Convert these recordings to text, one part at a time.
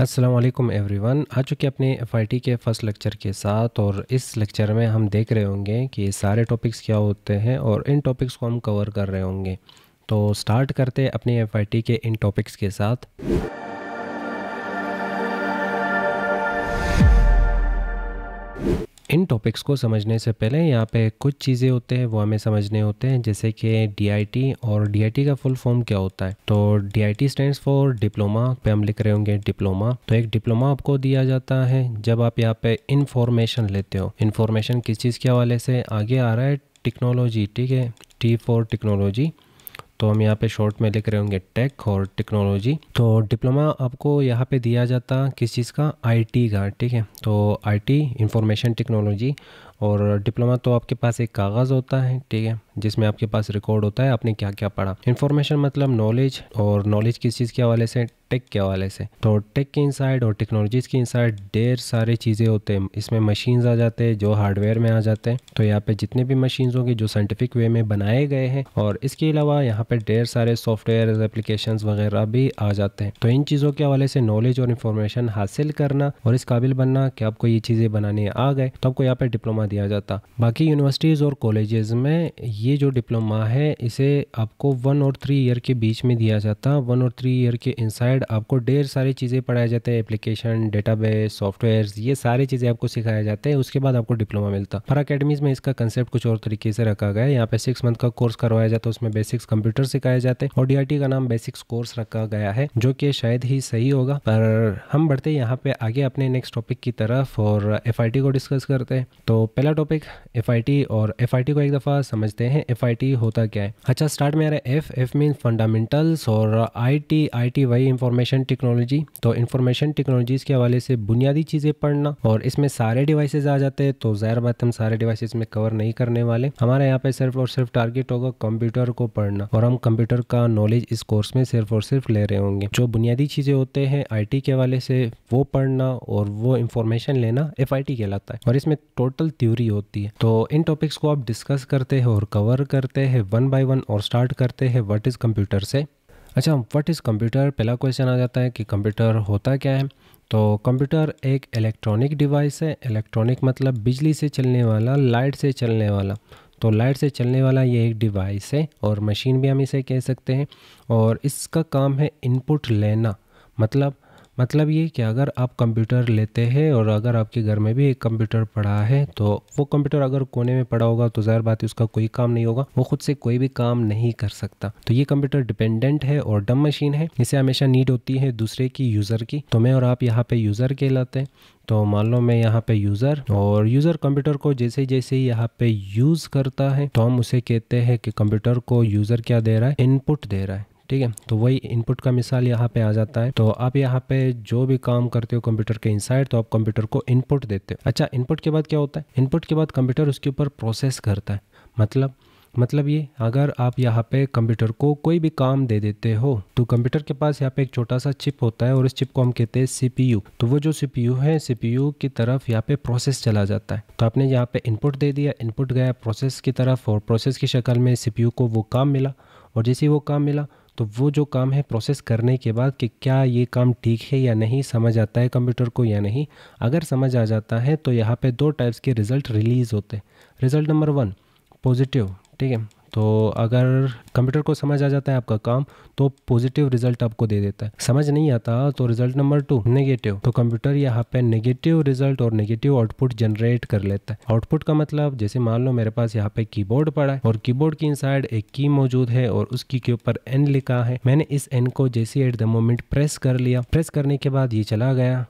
वालेकुम एवरीवन आ चुके अपने एफआईटी के फ़र्स्ट लेक्चर के साथ और इस लेक्चर में हम देख रहे होंगे कि सारे टॉपिक्स क्या होते हैं और इन टॉपिक्स को हम कवर कर रहे होंगे। तो स्टार्ट करते अपने एफआईटी के इन टॉपिक्स के साथ। इन टॉपिक्स को समझने से पहले यहाँ पे कुछ चीज़ें होते हैं, वो हमें समझने होते हैं, जैसे कि डीआईटी और डीआईटी का फुल फॉर्म क्या होता है? तो D I T stand for diploma पे हम लिख रहे होंगे डिप्लोमा तो एक डिप्लोमा आपको दिया जाता है जब आप यहाँ पे इंफॉर्मेशन लेते हो। इन्फॉर्मेशन किस चीज़ के हवाले से? आगे आ रहा है टेक्नोलॉजी ठीक है? टी फॉर टेक्नोलॉजी तो हम यहाँ पे शॉर्ट में लिख रहे होंगे टेक और टेक्नोलॉजी तो डिप्लोमा आपको यहाँ पे दिया जाता किस चीज़ का? आईटी का, ठीक है? तो आईटी इंफॉर्मेशन टेक्नोलॉजी और डिप्लोमा तो आपके पास एक कागज़ होता है, ठीक है, जिसमें आपके पास रिकॉर्ड होता है, आपने क्या क्या पढ़ा। इन्फॉर्मेशन मतलब नॉलेज और नॉलेज किस चीज़ के हवाले से? टेक के हवाले से। तो टेक के इनसाइड और टेक्नोलॉजीज़ के इनसाइड ढेर सारे चीज़ें होते हैं। इसमें मशीन्स आ जाते हैं, जो हार्डवेयर में आ जाते हैं। तो यहाँ पे जितने भी मशीन्स होंगे, जो साइंटिफिक वे में बनाए गए हैं, और इसके अलावा यहाँ पे ढेर सारे सॉफ्टवेयर एप्लीकेशन वगैरह भी आ जाते हैं। तो इन चीज़ों के हवाले से नॉलेज और इन्फॉर्मेशन हासिल करना और इस काबिल बनना कि आपको ये चीज़ें बनाने आ गए तो आपको यहाँ पे डिप्लोमा दिया जाता। बाकी यूनिवर्सिटीज़ और कॉलेजेस में ये जो डिप्लोमा है, इसे आपको वन और थ्री ईयर के बीच में दिया जाता। वन और थ्री ईयर के इनसाइड आपको ढेर सारी चीज़ें पढ़ाए जाते हैं एप्लीकेशन डेटाबेस सॉफ्टवेयर ये सारी चीज़ें आपको सिखाया जाते हैं, उसके बाद आपको डिप्लोमा मिलता। पर अकेडमीज़ में इसका कंसेप्ट कुछ और तरीके से रखा गया है। यहाँ पे सिक्स मंथ का कोर्स करवाया जाता है उसमें बेसिक्स कंप्यूटर सिखाए जाते हैं और डी का नाम बेसिक्स कोर्स रखा गया है, जो कि शायद ही सही होगा। पर हम बढ़ते यहाँ पे आगे अपने नेक्स्ट टॉपिक की तरफ़ और एफ़ को डिस्कस करते हैं। तो पहला टॉपिक एफआईटी और एफआईटी को एक दफ़ा समझते हैं। एफआईटी होता क्या है? अच्छा स्टार्ट में आ रहा है एफ़ एफ़ मीन फंडामेंटल्स और आई टी आई टी वही इंफॉर्मेशन टेक्नोलॉजी तो इंफॉर्मेशन टेक्नोलॉजीज़ के हवाले से बुनियादी चीज़ें पढ़ना और इसमें सारे डिवाइसेज आ जाते हैं तो ज़ाहिर बात हम सारे डिवाइसेज में कवर नहीं करने वाले। हमारे यहाँ पे सिर्फ़ और सिर्फ़ टारगेट होगा कंप्यूटर को पढ़ना और हम कंप्यूटर का नॉलेज इस कोर्स में सिर्फ़ और सिर्फ़ ले रहे होंगे। जो बुनियादी चीज़ें होते हैं आईटी के हवाले से वो पढ़ना और वो इंफॉर्मेशन लेना एफ़ कहलाता है और इसमें टोटल थ्योरी होती है। तो इन टॉपिक्स को आप डिस्कस करते हैं और कवर करते हैं वन बाय वन और स्टार्ट करते हैं व्हाट इज़ कंप्यूटर से। अच्छा व्हाट इज़ कंप्यूटर पहला क्वेश्चन आ जाता है कि कंप्यूटर होता क्या है? तो कंप्यूटर एक इलेक्ट्रॉनिक डिवाइस है। इलेक्ट्रॉनिक मतलब बिजली से चलने वाला लाइट से चलने वाला। तो लाइट से चलने वाला ये एक डिवाइस है और मशीन भी हम इसे कह सकते हैं। और इसका काम है इनपुट लेना। मतलब मतलब ये कि अगर आप कंप्यूटर लेते हैं और अगर आपके घर में भी एक कंप्यूटर पड़ा है तो वो कंप्यूटर अगर कोने में पड़ा होगा तो ज़ाहिर बात है उसका कोई काम नहीं होगा, वो खुद से कोई भी काम नहीं कर सकता। तो ये कंप्यूटर डिपेंडेंट है और डम मशीन है, इसे हमेशा नीड होती है दूसरे की, यूज़र की। तो मैं और आप यहाँ पे यूज़र कहलाते हैं। तो मान लो मैं यहाँ पे यूज़र, और यूज़र कंप्यूटर को जैसे जैसे यहाँ पे यूज़ करता है तो हम उसे कहते हैं कि कंप्यूटर को यूज़र क्या दे रहा है? इनपुट दे रहा है। ठीक है? तो वही इनपुट का मिसाल यहाँ पे आ जाता है। तो आप यहाँ पे जो भी काम करते हो कंप्यूटर के इनसाइड तो आप कंप्यूटर को इनपुट देते हो। अच्छा इनपुट के बाद क्या होता है? इनपुट के बाद कंप्यूटर उसके ऊपर प्रोसेस करता है। मतलब मतलब ये, अगर आप यहाँ पे कंप्यूटर को कोई भी काम दे देते हो तो कंप्यूटर के पास यहाँ पे एक छोटा सा चिप होता है, और इस चिप को हम कहते हैं सीपीयू तो वो जो सीपीयू है सीपीयू की तरफ़ यहाँ पे प्रोसेस चला जाता है। तो आपने यहाँ पे इनपुट दे दिया इनपुट गया प्रोसेस की तरफ़, और प्रोसेस की शक्ल में सीपीयू को वो काम मिला। और जैसे ही वो काम मिला तो वो जो काम है प्रोसेस करने के बाद कि क्या ये काम ठीक है या नहीं, समझ आता है कंप्यूटर को या नहीं? अगर समझ आ जाता है तो यहाँ पे दो टाइप्स के रिज़ल्ट रिलीज़ होते हैं। रिज़ल्ट नंबर वन पॉजिटिव ठीक है? तो अगर कंप्यूटर को समझ आ जाता है आपका काम तो पॉजिटिव रिज़ल्ट आपको दे देता है। समझ नहीं आता तो रिज़ल्ट नंबर टू नेगेटिव तो कंप्यूटर यहाँ पे नेगेटिव रिज़ल्ट और नेगेटिव आउटपुट जनरेट कर लेता है। आउटपुट का मतलब जैसे मान लो मेरे पास यहाँ पे कीबोर्ड पड़ा है, और कीबोर्ड की इनसाइड एक की मौजूद है, और उस की के ऊपर एन लिखा है। मैंने इस एन को जैसे एट द मोमेंट प्रेस कर लिया। प्रेस करने के बाद ये चला गया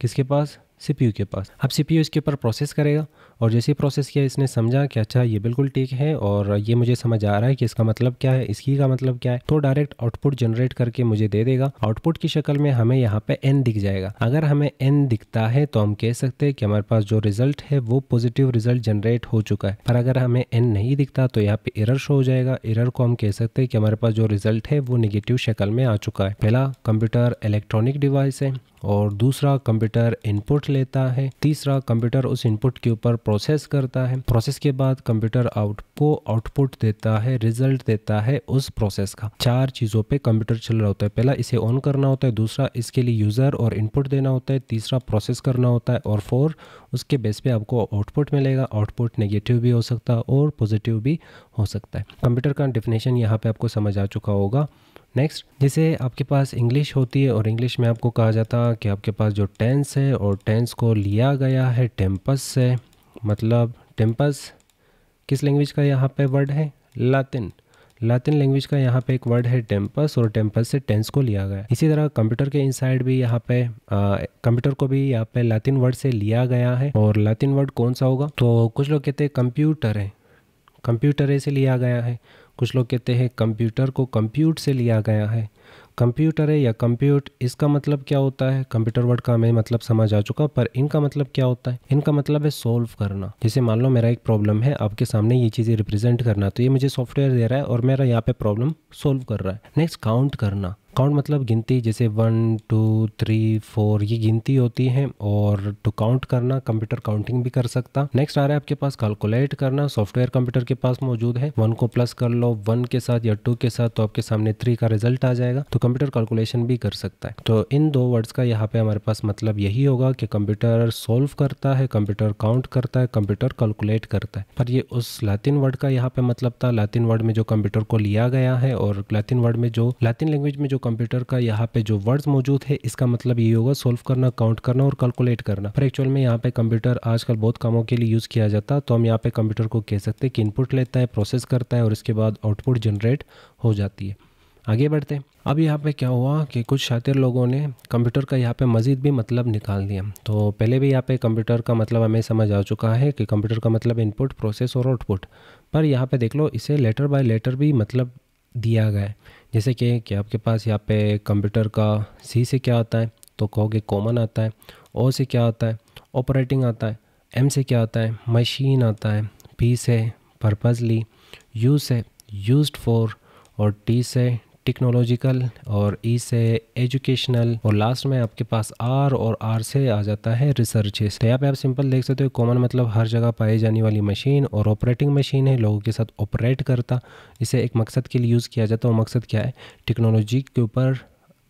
किसके पास? सीपीयू के पास। अब सीपीयू इसके ऊपर प्रोसेस करेगा और जैसे प्रोसेस किया, इसने समझा कि अच्छा ये बिल्कुल ठीक है और ये मुझे समझ आ रहा है कि इसका मतलब क्या है, इसकी का मतलब क्या है तो डायरेक्ट आउटपुट जनरेट करके मुझे दे देगा। आउटपुट की शक्ल में हमें यहाँ पे एन दिख जाएगा। अगर हमें एन दिखता है तो हम कह सकते हैं कि हमारे पास जो रिज़ल्ट है, वो पॉजिटिव रिज़ल्ट जनरेट हो चुका है। पर अगर हमें एन नहीं दिखता तो यहाँ पे एरर शो हो जाएगा। एरर को हम कह सकते हैं कि हमारे पास जो रिज़ल्ट है, वो निगेटिव शक्ल में आ चुका है। पहला कंप्यूटर इलेक्ट्रॉनिक डिवाइस है और दूसरा कंप्यूटर इनपुट लेता है। तीसरा कंप्यूटर उस इनपुट के ऊपर प्रोसेस करता है। प्रोसेस के बाद कंप्यूटर आउट, को आउटपुट देता है, रिज़ल्ट देता है उस प्रोसेस का। चार चीज़ों पे कंप्यूटर चल रहा होता है। पहला, इसे ऑन करना होता है। दूसरा, इसके लिए यूज़र और इनपुट देना होता है। तीसरा, प्रोसेस करना होता है। और फोर, उसके बेस पे आपको आउटपुट मिलेगा। आउटपुट नेगेटिव भी हो सकता है और पॉजिटिव भी हो सकता है। कंप्यूटर का डिफिनेशन यहाँ पे आपको समझ आ चुका होगा। नेक्स्ट, जैसे आपके पास इंग्लिश होती है और इंग्लिश में आपको कहा जाता कि आपके पास जो टेंस है और टेंस को लिया गया है, टेम्पस से मतलब टेम्पस, किस लैंग्वेज का यहाँ पे वर्ड है? लातिन लातिन लैंग्वेज का यहाँ पे एक वर्ड है टेम्पस और टेम्पस से टेंस को लिया गया इसी तरह कंप्यूटर के इनसाइड भी यहाँ पे कंप्यूटर को भी यहाँ पे लातिन वर्ड से लिया गया है। और लातिन वर्ड कौन सा होगा? तो कुछ लोग कहते हैं कंप्यूटर है। कंप्यूटर से लिया गया है। कुछ लोग कहते हैं कंप्यूटर को कंप्यूट से लिया गया है। कंप्यूटर है या कंप्यूट, इसका मतलब क्या होता है? कंप्यूटर वर्ड का हमें मतलब समझ आ चुका, पर इनका मतलब क्या होता है? इनका मतलब है सोल्व करना। जैसे मान लो मेरा एक प्रॉब्लम है, आपके सामने ये चीज़ें रिप्रेजेंट करना तो ये मुझे सॉफ्टवेयर दे रहा है और मेरा यहाँ पे प्रॉब्लम सोल्व कर रहा है। नेक्स्ट काउंट करना। काउंट मतलब गिनती? जैसे वन टू थ्री फोर ये गिनती होती है और टू काउंट करना कंप्यूटर काउंटिंग भी कर सकता। नेक्स्ट आ रहा है आपके पास कैलकुलेट करना। सॉफ्टवेयर कंप्यूटर के पास मौजूद है। वन को प्लस कर लो वन के साथ या टू के साथ तो आपके सामने थ्री का रिज़ल्ट आ जाएगा। तो कंप्यूटर कैलकुलेशन भी कर सकता है। तो इन दो वर्ड्स का यहाँ पे हमारे पास मतलब यही होगा कि कंप्यूटर सोल्व करता है कंप्यूटर काउंट करता है कंप्यूटर कैलकुलेट करता है। पर ये उस लातिन वर्ड का यहाँ पे मतलब था। लातिन वर्ड में जो कंप्यूटर को लिया गया है और लातिन वर्ड में जो लातिन लैंग्वेज में जो कंप्यूटर का यहाँ पे जो वर्ड्स मौजूद है, इसका मतलब ये होगा सोल्व करना काउंट करना और कैलकुलेट करना। पर एक्चुअल में यहाँ पे कंप्यूटर आजकल बहुत कामों के लिए यूज़ किया जाता है तो हम यहाँ पे कंप्यूटर को कह सकते हैं कि इनपुट लेता है प्रोसेस करता है और इसके बाद आउटपुट जनरेट हो जाती है। आगे बढ़ते हैं। अब यहाँ पे क्या हुआ कि कुछ शातिर लोगों ने कंप्यूटर का यहाँ पे मज़ीद भी मतलब निकाल दिया। तो पहले भी यहाँ पे कंप्यूटर का मतलब हमें समझ आ चुका है कि कंप्यूटर का मतलब इनपुट प्रोसेस और आउटपुट पर यहाँ पे देख लो, इसे लेटर बाय लेटर भी मतलब दिया गया है। जैसे कि कि आपके पास यहाँ पे कंप्यूटर का सी से क्या आता है तो कहोगे कॉमन आता है ओ से क्या आता है ऑपरेटिंग आता है एम से क्या आता है मशीन आता है पी से पर्पजली यू से यूज़ फॉर और टी से टेक्नोलॉजिकल और ई से एजुकेशनल। और लास्ट में आपके पास आर और आर से आ जाता है रिसर्चेस तो यहाँ पे आप सिंपल देख सकते हो कॉमन मतलब हर जगह पाई जाने वाली मशीन और ऑपरेटिंग मशीन है, लोगों के साथ ऑपरेट करता। इसे एक मकसद के लिए यूज़ किया जाता है। वो मकसद क्या है? टेक्नोलॉजी के ऊपर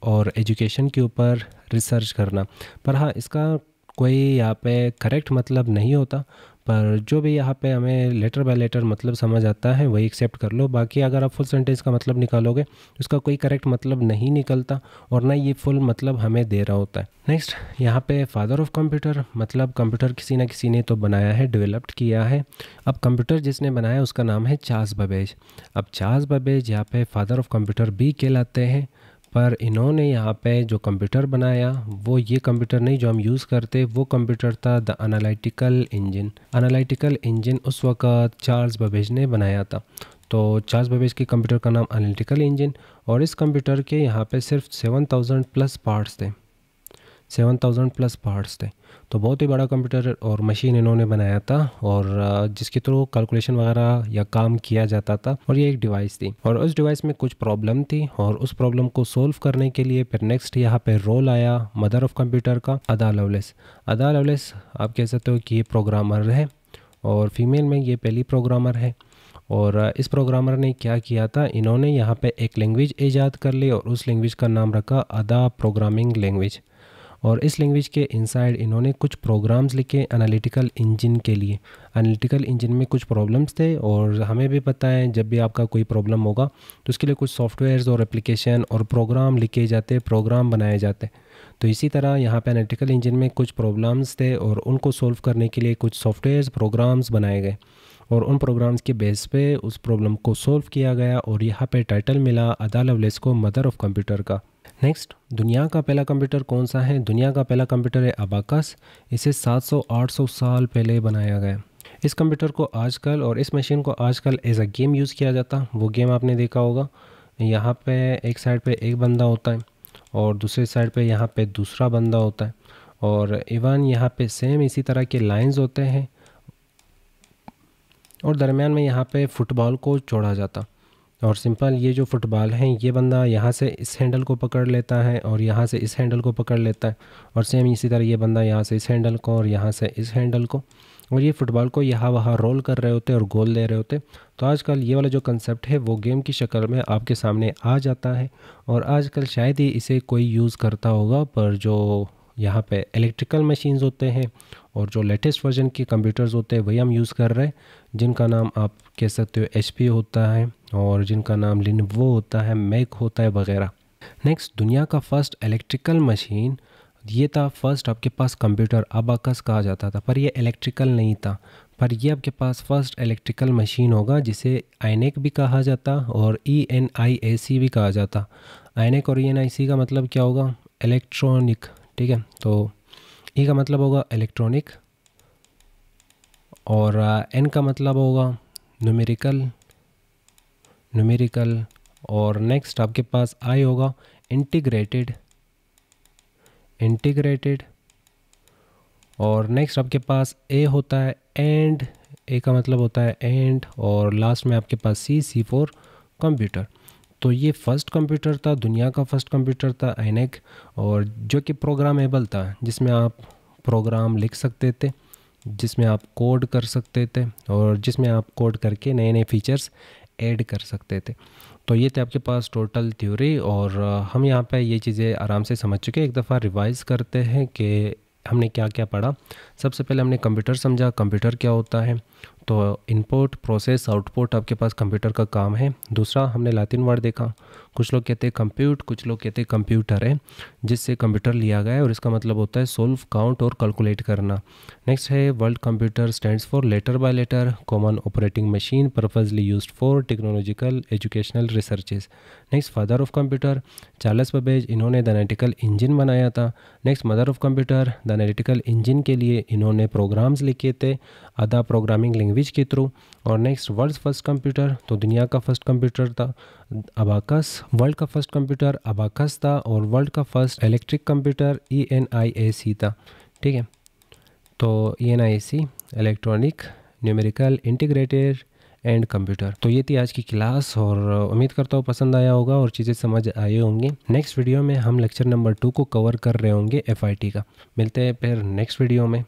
और एजुकेशन के ऊपर रिसर्च करना। पर हाँ इसका कोई यहाँ पे करेक्ट मतलब नहीं होता। पर जो भी यहाँ पे हमें लेटर बाय लेटर मतलब समझ आता है, वही एक्सेप्ट कर लो। बाकी अगर आप फुल सेंटेंस का मतलब निकालोगे, उसका कोई करेक्ट मतलब नहीं निकलता और ना ये फुल मतलब हमें दे रहा होता है। नेक्स्ट यहाँ पे फादर ऑफ़ कंप्यूटर मतलब कंप्यूटर किसी ना किसी ने तो बनाया है डेवलप्ड किया है। अब कंप्यूटर जिसने बनाया, उसका नाम है चार्ल्स बबेज। अब चार्ल्स बबेज यहाँ पे फादर ऑफ़ कंप्यूटर भी कहलाते हैं। पर इन्होंने यहाँ पे जो कंप्यूटर बनाया, वो ये कंप्यूटर नहीं जो हम यूज़ करते, वो कंप्यूटर था the analytical engine analytical engine उस वक्त चार्ल्स बबेज ने बनाया था। तो चार्ल्स बबेज के कंप्यूटर का नाम अनालिटिकल इंजन और इस कंप्यूटर के यहाँ पे सिर्फ़ सेवन थाउज़ेंड प्लस पार्ट्स थे। सेवन थाउज़ेंड प्लस पार्ट्स थे। तो बहुत ही बड़ा कंप्यूटर और मशीन इन्होंने बनाया था और जिसके थ्रू कैलकुलेशन वगैरह या काम किया जाता था और ये एक डिवाइस थी। और उस डिवाइस में कुछ प्रॉब्लम थी और उस प्रॉब्लम को सोल्व करने के लिए फिर नेक्स्ट यहाँ पे रोल आया मदर ऑफ़ कंप्यूटर का, अदा लवलेस। अदा लवलेस, आप कह सकते हो कि ये प्रोग्रामर है और फीमेल में ये पहली प्रोग्रामर है। और इस प्रोग्रामर ने क्या किया था, इन्होंने यहाँ पे एक लैंग्वेज ईजाद कर ली और उस लैंग्वेज का नाम रखा अदा प्रोग्रामिंग लैंग्वेज। और इस लैंग्वेज के इनसाइड इन्होंने कुछ प्रोग्राम्स लिखे एनालिटिकल इंजन के लिए। एनालिटिकल इंजन में कुछ प्रॉब्लम्स थे और हमें भी पता है, जब भी आपका कोई प्रॉब्लम होगा तो उसके लिए कुछ सॉफ्टवेयर्स और एप्लीकेशन और प्रोग्राम लिखे जाते प्रोग्राम बनाए जाते। तो इसी तरह यहाँ पे एनालिटिकल इंजन में कुछ प्रॉब्लम्स थे और उनको सोल्व करने के लिए कुछ सॉफ्टवेयर्स प्रोग्राम्स बनाए गए। और उन प्रोग्राम्स के बेस पे उस प्रॉब्लम को सोल्व किया गया और यहाँ पे टाइटल मिला अदा लवलेस को मदर ऑफ़ कंप्यूटर का। नेक्स्ट दुनिया का पहला कंप्यूटर कौन सा है? दुनिया का पहला कंप्यूटर है अबाकस। इसे 700-800 साल पहले बनाया गया। इस कंप्यूटर को आजकल और इस मशीन को आजकल एज अ गेम यूज़ किया जाता। वो गेम आपने देखा होगा। यहाँ पे एक साइड पे एक बंदा होता है और दूसरे साइड पे यहाँ पे दूसरा बंदा होता है। और इवन यहाँ पे सेम इसी तरह के लाइंस होते हैं। और दरमियान में यहाँ पे फुटबॉल को छोड़ा जाता। और सिंपल ये जो फुटबॉल है, ये बंदा यहाँ से इस हैंडल को पकड़ लेता है और यहाँ से इस हैंडल को पकड़ लेता है और सेम इसी तरह ये बंदा यहाँ से इस हैंडल को और यहाँ से इस हैंडल को और ये फ़ुटबॉल को यहाँ वहाँ रोल कर रहे होते और गोल दे रहे होते तो आजकल ये वाला जो कंसेप्ट है, वो गेम की शक्ल में आपके सामने आ जाता है और आजकल शायद ही इसे कोई यूज़ करता होगा पर जो यहाँ पे इलेक्ट्रिकल मशीन्स होते हैं और जो लेटेस्ट वर्जन के कंप्यूटर्स होते हैं, वही हम यूज़ कर रहे हैं। जिनका नाम आप कह सकते हो एच होता है और जिनका नाम लिनवो होता है मैक होता है वगैरह। नेक्स्ट दुनिया का फ़र्स्ट इलेक्ट्रिकल मशीन ये था फ़र्स्ट आपके पास कंप्यूटर अबाकस कहा जाता था, पर ये इलेक्ट्रिकल नहीं था। पर ये आपके पास फ़र्स्ट इलेक्ट्रिकल मशीन होगा, जिसे आइनेक भी कहा जाता और ई एन आई ए सी भी कहा जाता। आइनेक और ई एन आई सी का मतलब क्या होगा? इलेक्ट्रॉनिक ठीक है? तो ई का मतलब होगा इलेक्ट्रॉनिक और एन का मतलब होगा न्यूमेरिकल न्यूमेरिकल और नेक्स्ट आपके पास आई होगा इंटीग्रेटेड इंटीग्रेटेड और नेक्स्ट आपके पास ए होता है एंड ए का मतलब होता है एंड और लास्ट में आपके पास सी सी फोर कंप्यूटर तो ये फ़र्स्ट कंप्यूटर था, दुनिया का फ़र्स्ट कंप्यूटर था एनेक और जो कि प्रोग्रामेबल था, जिसमें आप प्रोग्राम लिख सकते थे, जिसमें आप कोड कर सकते थे, और जिसमें आप कोड करके नए नए फीचर्स ऐड कर सकते थे। तो ये थे आपके पास टोटल थ्योरी और हम यहाँ पे ये चीज़ें आराम से समझ चुके हैं। एक दफ़ा रिवाइज़ करते हैं कि हमने क्या क्या पढ़ा। सबसे पहले हमने कंप्यूटर समझा कंप्यूटर क्या होता है तो इनपुट प्रोसेस आउटपुट आपके पास कंप्यूटर का काम है। दूसरा, हमने लातिन वर्ड देखा। कुछ लोग कहते हैं कंप्यूट कुछ लोग कहते हैं कंप्यूटर है, जिससे कंप्यूटर लिया गया है और इसका मतलब होता है सोल्व काउंट और कैलकुलेट करना। नेक्स्ट है world computer stands for letter by letter common operating machine purposely use for technological educational researches next father of computer Charles Babbage इन्होंने द एनालिटिकल इंजन बनाया था। Next mother of computer the analytical engine के लिए इन्होंने programs लिखे थे। Ada programming language के through और नेक्स्ट वर्ल्ड फ़र्स्ट कंप्यूटर तो दुनिया का फ़र्स्ट कंप्यूटर था। अबाकस वर्ल्ड का फ़र्स्ट कंप्यूटर अबाकस था और वर्ल्ड का first electric computer E N I A C था। ठीक है? तो E N I A C electronic numerical integrated and computer तो ये थी आज की क्लास और उम्मीद करता हूँ पसंद आया होगा और चीज़ें समझ आए होंगी। नेक्स्ट वीडियो में हम लेक्चर नंबर टू को कवर कर रहे होंगे एफआईटी का। मिलते हैं फिर नेक्स्ट वीडियो में।